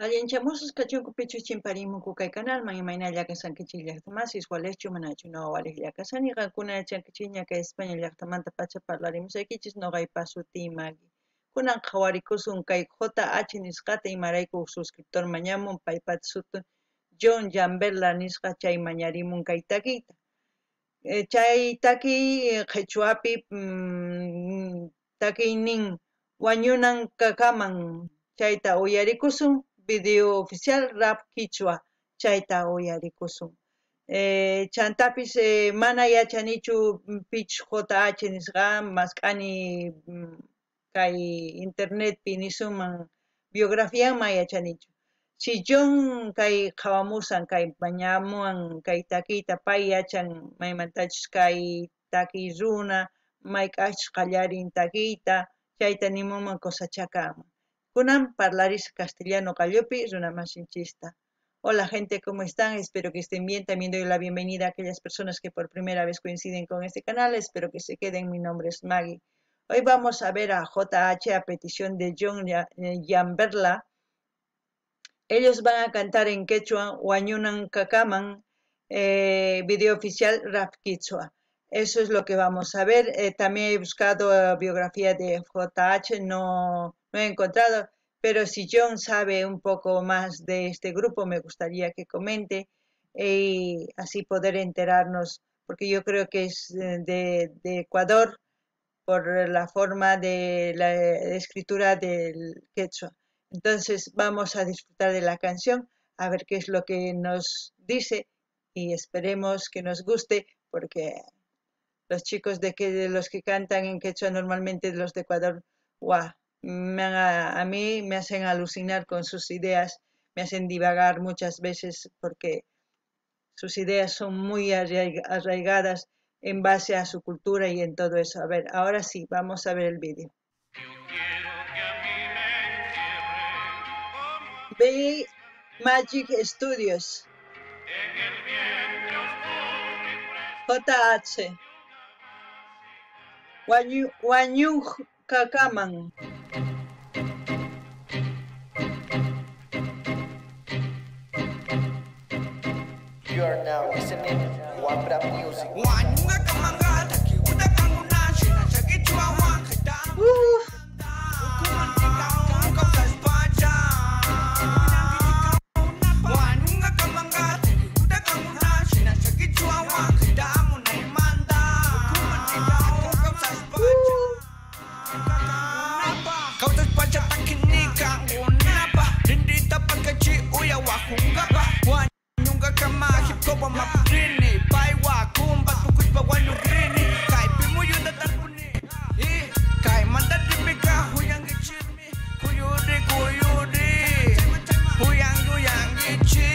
Allinchamurasqachinku pichuchin parimunku kaykanalman imaynalla kasankichik llaqtamasis walikchu manachu walik chan qakuna yachankichikña que España ya llaqtamanta pacha parlarimusaykichis noqaypas sutimaki. kai jota kay JH nisqata imarayku suscriptormañamun paipat sutun John Jamberla nisqa chay mañarimun kai takiyta. Eh, chay takiy kechuapi mm, takiy nin wañunan kakaman chayta uyarikusun video oficial rap quichua chayta uyarikusun chantapis mana yachanichu pich JH nisqa mask'ani kay internetpi nisunman biografiaman yachanichu si John kay qhawamusan kay mañamuwan kay takiyta pay yachan maymantachus kay takiy runa mayk'achus qallarin takiyta chayta nimunman kusachaka parlarisqa castellano masinchista Hola gente, ¿cómo están? Espero que estén bien. También doy la bienvenida a aquellas personas que por primera vez coinciden con este canal. Espero que se queden. Mi nombre es Maggie. Hoy vamos a ver a JH a petición de John Yamberla. Ellos van a cantar en quechua Huayunan Kakaman, eh, video oficial Rap Quichua. Eso es lo que vamos a ver. Eh, también he buscado uh, biografía de JH, no, no he encontrado, pero si John sabe un poco más de este grupo, me gustaría que comente y así poder enterarnos, porque yo creo que es de, de Ecuador por la forma de la escritura del quechua. Entonces vamos a disfrutar de la canción, a ver qué es lo que nos dice y esperemos que nos guste, porque los chicos de que de los que cantan en quechua normalmente los de Ecuador, wow, me a, mí me hacen alucinar con sus ideas, me hacen divagar muchas veces porque sus ideas son muy arraigadas en base a su cultura y en todo eso. A ver, ahora sí, vamos a ver el vídeo. Ve Magic Studios. JH. Wañu, wañuq qakaman. You are now listening to Wambra Music. get you.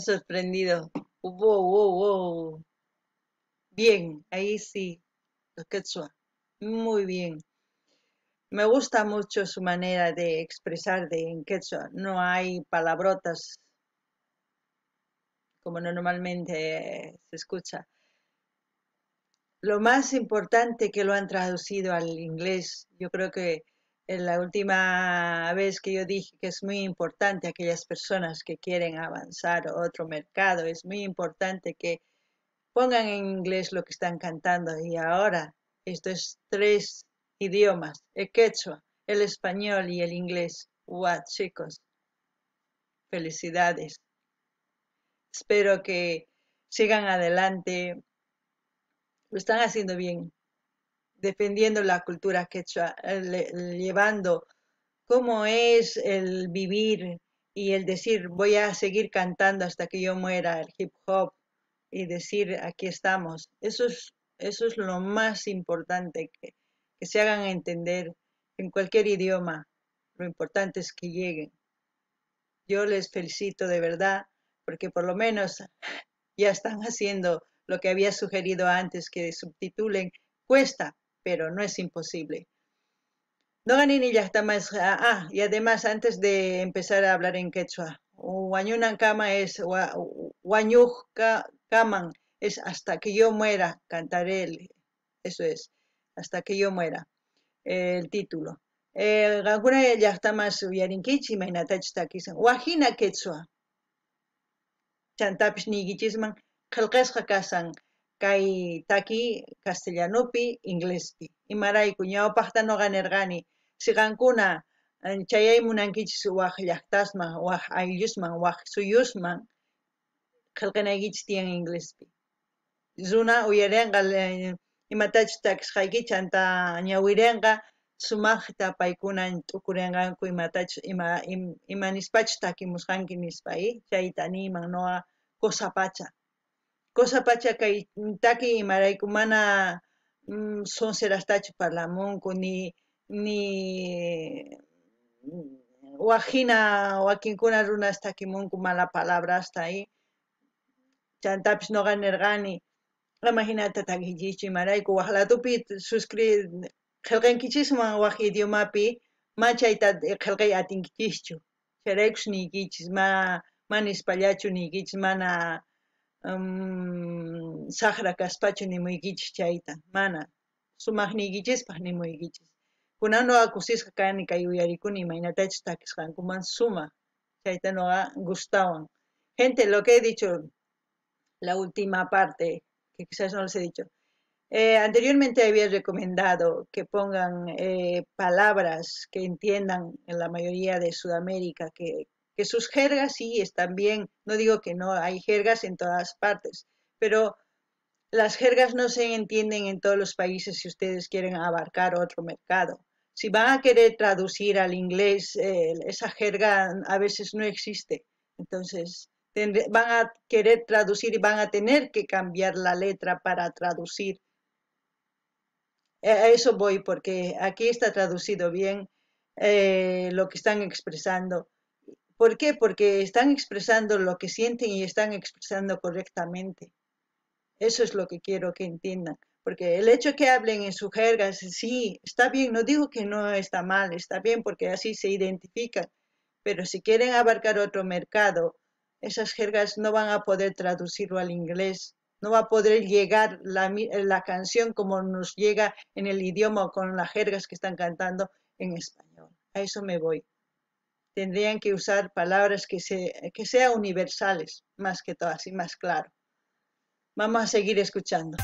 Sorprendido. Wow, wow, wow. Bien, ahí sí. Los quechua. Muy bien. Me gusta mucho su manera de expresar de en quechua. No hay palabrotas como normalmente se escucha. lo más importante que lo han traducido al inglés. Yo creo que la última vez que yo dije que es muy importante aquellas personas que quieren avanzar a otro mercado, es muy importante que pongan en inglés lo que están cantando y ahora estos tres idiomas, el quechua, el español y el inglés. ¡Wow, chicos! Felicidades. Espero que sigan adelante. Lo están haciendo bien, defendiendo la cultura quechua, eh, llevando cómo es el vivir y el decir voy a seguir cantando hasta que yo muera, el hip hop y decir aquí estamos. Eso es, eso es lo más importante, que, que se hagan entender en cualquier idioma. Lo importante es que lleguen. Yo les felicito de verdad porque por lo menos ya están haciendo lo que había sugerido antes que subtitulen. Cuesta, pero no es imposible. No gané ni ya está más. Ah, y además, antes de empezar a hablar en quechua, Kama es Kaman, es hasta que yo muera, cantaré, eso es, hasta que yo muera, el título. Alguna ya está más yarinkichi, mainatach takisan. Wajina quechua. Chantapish nigichisman, qilqisqa kasan kay taki castellanupi, inglespi. Imarayku ñawpaqta noqa nirqani siqankuna chayay munankichis waq llaqtasman, waq ayllusman, waq suyusman qillqinaykichis tiyan inglespi. Runa uyarinqa imatachus takisqayki chanta ñawirinqa sumaqta paykuna t'ukurinqanku imatachus ima imanispachu takimusqanki nispay chayta niman noqa Cosapacha. Cosapacha kay taki imarayku mana mm, sonserashtachu parlamunku ni ni wajina wakinkuna runas takimunku mala palabrasta ahí. Chantapish noqa nirqani ama hinata takillichu imarayku waqlatupi suscri qillqankichisman waq idiomapi ma chayta qillqay atinkichischu chayraykush niykichis ma mana nispallachu niykichis mana um, saqra kaspachu nimuykichis chayta mana sumaqniykichispaq nimuykichis kunan noqa kusisqa kani kay uyarikuni imaynatachus takisqankuman sumaq chayta noqa gustawan gente lo que he dicho la última parte que quizás no les he dicho. Eh, anteriormente había recomendado que pongan eh, palabras que entiendan en la mayoría de Sudamérica, que, que sus jergas sí están bien, no digo que no, hay jergas en todas partes, pero las jergas no se entienden en todos los países si ustedes quieren abarcar otro mercado. Si van a querer traducir al inglés, eh, esa jerga a veces no existe. Entonces, van a querer traducir y van a tener que cambiar la letra para traducir a eso voy, porque aquí está traducido bien eh, lo que están expresando. ¿Por qué? Porque están expresando lo que sienten y están expresando correctamente. Eso es lo que quiero que entiendan. Porque el hecho que hablen en su jerga, sí, está bien, no digo que no está mal, está bien porque así se identifican. Pero si quieren abarcar otro mercado, esas jergas no van a poder traducirlo al inglés no va a poder llegar la, la, canción como nos llega en el idioma o con las jergas que están cantando en español. A eso me voy. Tendrían que usar palabras que, se, que sean universales, más que todas y más claro. Vamos a seguir escuchando.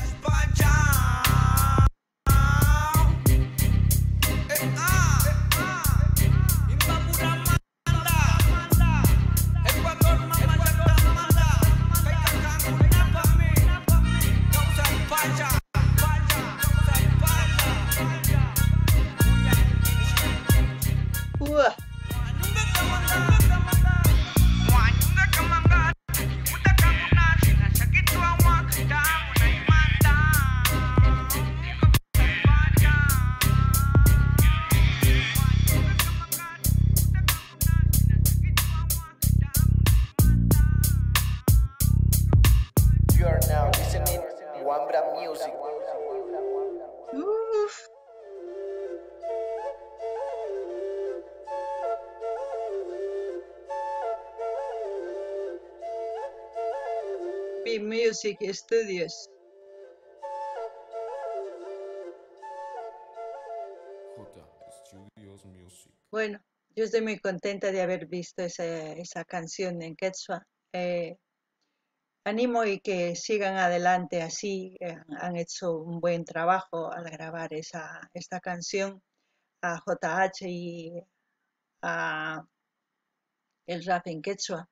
Happy Music Studios. Bueno, yo estoy muy contenta de haber visto esa, esa canción en Quechua. Eh, animo y que sigan adelante así. Eh, han hecho un buen trabajo al grabar esa, esta canción a JH y a el rap en Quechua,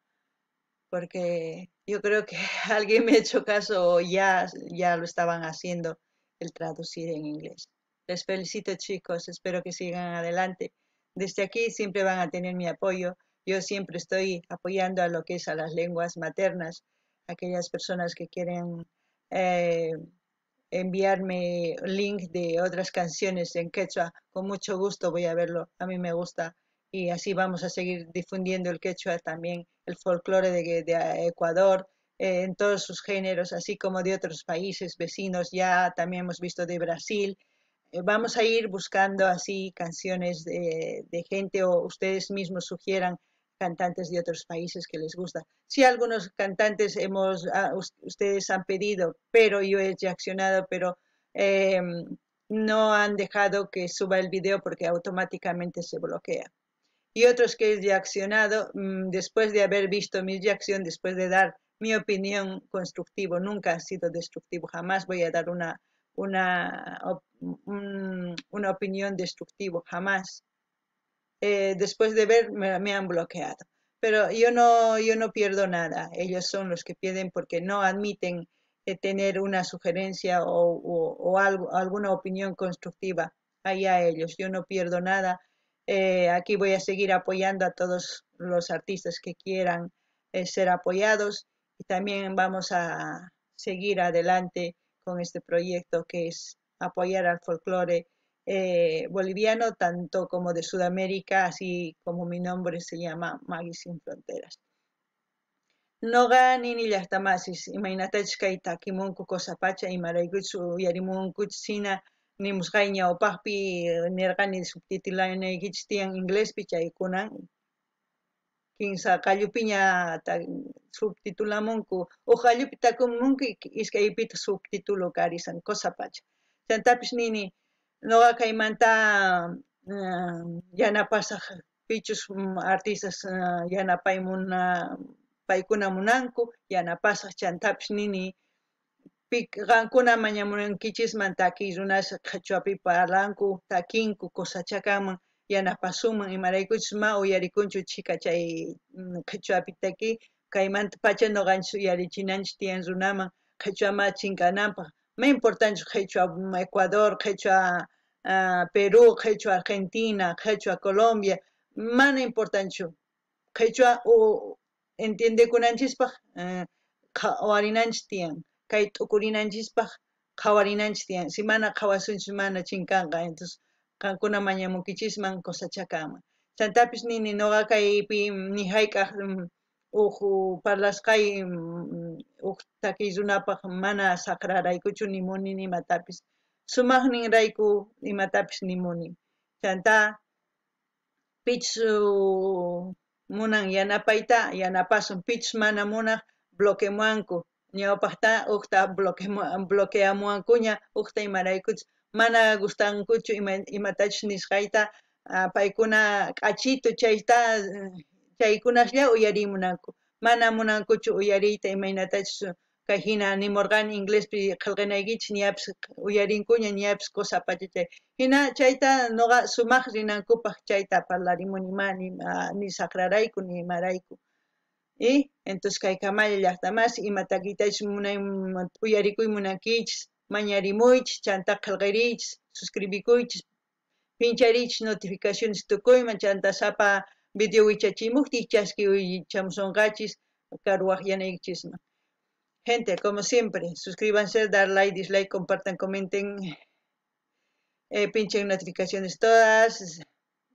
porque yo creo que alguien me ha hecho caso o ya, ya lo estaban haciendo el traducir en inglés. Les felicito chicos, espero que sigan adelante. Desde aquí siempre van a tener mi apoyo. Yo siempre estoy apoyando a lo que es a las lenguas maternas, aquellas personas que quieren eh, enviarme link de otras canciones en quechua. Con mucho gusto voy a verlo. A mí me gusta y así vamos a seguir difundiendo el quechua también, el folclore de, de Ecuador, eh, en todos sus géneros, así como de otros países vecinos, ya también hemos visto de Brasil. Eh, vamos a ir buscando así canciones de, gente o ustedes mismos sugieran cantantes de otros países que les gusta. Sí, algunos cantantes hemos, ah, us- ustedes han pedido, pero yo he reaccionado, pero eh, no han dejado que suba el video porque automáticamente se bloquea. Y otros que he reaccionado mm, después de haber visto mi reacción, después de dar mi opinión constructivo, nunca ha sido destructivo, jamás voy a dar una, una, op- un- una opinión destructiva, jamás eh, después de ver me, me han bloqueado. Pero yo no, yo no pierdo nada. Ellos son los que pierden porque no admiten eh, tener una sugerencia o, o- o algo, alguna opinión constructiva. Allá ellos. Yo no pierdo nada. Eh, aquí voy a seguir apoyando a todos los artistas que quieran eh, ser apoyados y también vamos a seguir adelante con este proyecto que es apoyar al folclore eh, boliviano, tanto como de Sudamérica, así como mi nombre se llama Maggie Sin Fronteras. Noqa nini llaqtamasis imaynatachu kay takimunku Cosapacha imaraykuchu uyarimunkuchu sina nimusqay ñawpaqpi nirqani subtitulanaykichis tiyan inglespi chay kunan kinsa qallupiña subtitulamunku o qallupi takumunku iskaypita subtitulo karisan Cosapacha chantapis nini noqa kaymanta uh, yanapasaq pichus artistas uh, yanapaymuna paykuna munanku yanapasaq nini pik qankuna mañamunankichisman takiy runas qhachuapi parlanku takinku kusachakaman yanapasuman imaraykuchus ma uyarikunchu chika chay mm, qhachuapi taki kaymanta pacha noqanchis uyarichinanchis tiyan runaman chinkananpaq ma importanchu qhechua mm, Ecuador qhechua ah, Perú qhechua Argentina qhechua Colombia mana importanchu qhechua u entiendekunanchispaq eh, qhawarinanchis tiyan kay t'ukurinanchispaq qhawarinanchis si mana qhawasunchis mana chinkanqa entonces qankuna mañamunkichisman cosachakaman chantapis nini noqa kaypi ni hayk'aq mm, uq parlasqay mm, uq takiy runapaq mana saqraraykuchu nimuni nimatapis sumaqninrayku imatapis nimuni chanta pichus munan yanapayta yanapasun pichus mana munaq bloqueamuanku ñawpaqta uqta bloquemu- bloqueamuankuña uqta imaraykuchus mana gustankuchu ima imatachus nisqayta ah, paykuna k'achitu chayta eh, chaykunaqlla uyarimunanku mana munankuchu uyariyta imaynatachus kay hina nimurqani inglespi qillqinaykichis ñapis uyarinkuña ñapis Cosapacha chay. Hina chayta noqa sumaq rinankupaq chayta parlarimuni ma nima ni saqrarayku ni imarayku y entonces kay Camaya llaqtamasi ima takiytachus munay uyarikuy munankichis mañarimuychis chanta qillqiriychis suscribikuychis pinchariychis notificaciones tukuyman chanta sapa video wichachimuktin chasqui wichamusunqachis karuwaq yanaykichisman gente como siempre suscríbanse dar like dislike compartan comenten. Eh, pinchen notificaciones todas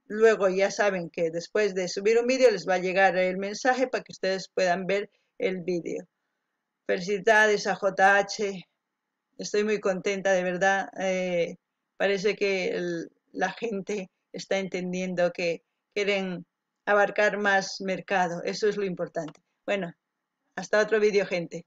Luego ya saben que después de subir un vídeo les va a llegar el mensaje para que ustedes puedan ver el vídeo. Felicidades a JH. Estoy muy contenta, de verdad. Eh, parece que la gente está entendiendo que quieren abarcar más mercado. Eso es lo importante. Bueno, hasta otro vídeo, gente.